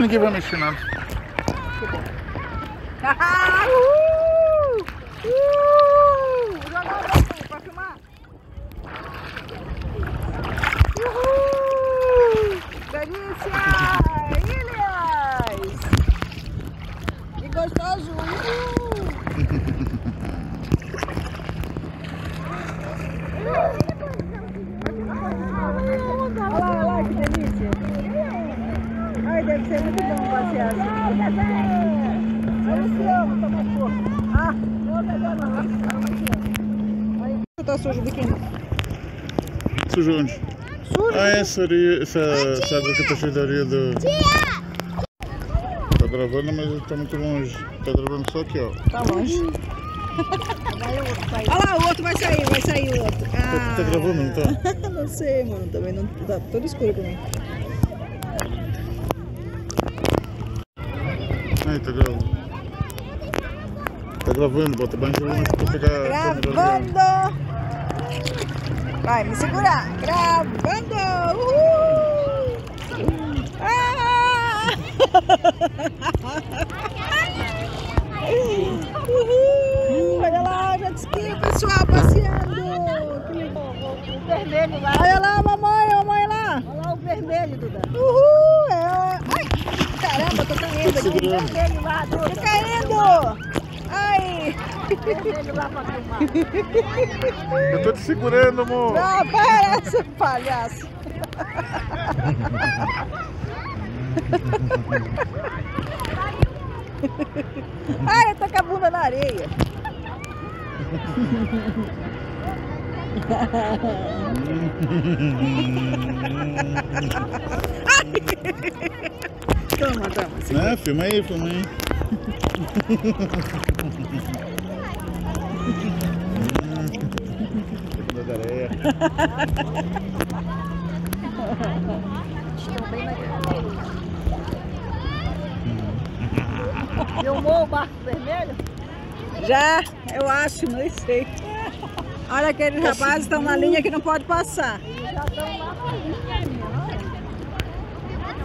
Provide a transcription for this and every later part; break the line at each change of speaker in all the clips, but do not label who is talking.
ninguém vai mexer nada.
Ah, uhul! Uhul! Joga a mão pra filmar. Uhul! Delícia! Ilhas! Que gostoso! Uhul! Olha lá, olha lá, que delícia! Ai, deve ser muito bom passear assim. Eu te amo, toma força. Ah, não tá dando Aí, tá sujo o biquíni.
Sujo onde?
Sujo?
Ah, essa areia, essa, essa água que tá cheia de areia do... Tá gravando, mas tá muito longe. Tá gravando só aqui, ó.
Tá longe. Olha lá, o outro vai sair, vai sair o outro.
Tá, tá gravando, não tá?
não sei, mano. Também não tá todo escuro pra mim.
Aí, tá gravando. Tá gravando, bota bem longe pra pegar
Gravando! Vai, me segurar. Gravando! Uhul! Ah! Uhul! Olha lá, jet ski, pessoal passeando!
O vermelho lá.
Olha lá, mamãe, mamãe lá!
Olha lá o vermelho, Duda.
Uhul! É... Ai, caramba, tô caindo aqui.
segurando.
Vermelho lá, Duda.
Tô caindo! Ai!
Eu tô te segurando, amor.
Não, para, seu palhaço! Ai, eu tô com a bunda na areia. Toma, toma.
Né? Filma aí, filma aí.
Filmou o barco vermelho?
Já, eu acho, não sei. Olha, aqueles rapazes estão na linha que não pode passar.
Já estão lá.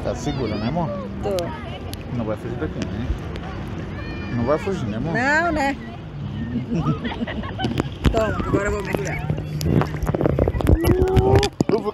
Tá segura, né, amor?
Tô.
Não vai fugir daqui, né? Não vai fugir, né, amor?
Não, né? Toma, agora eu vou mergulhar.
Eu vou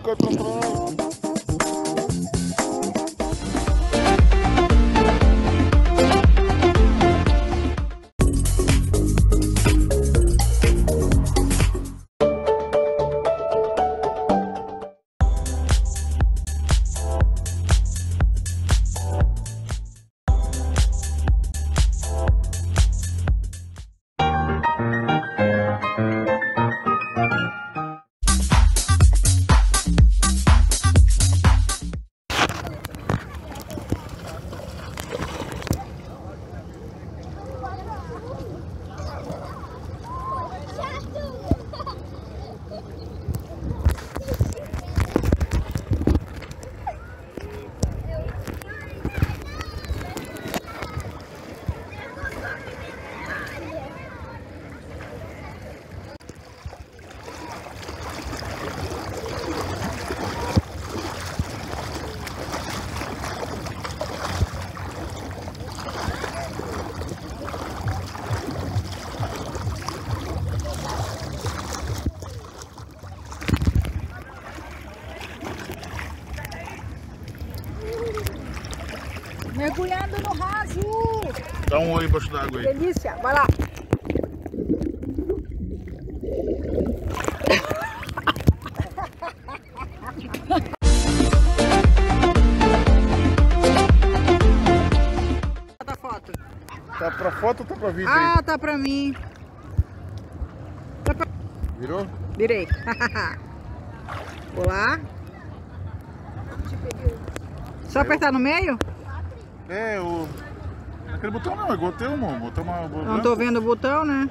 Dá um oi embaixo d'água aí.
Delícia, vai lá. A foto.
Tá pra foto ou tá pra vídeo aí?
Ah, tá pra mim. Tá pra...
Virou?
Virei. Vou lá. Só apertar no meio?
É, o... Aquele botão não, é igual o teu, amor. Botar uma...
Não tô vendo o botão, né?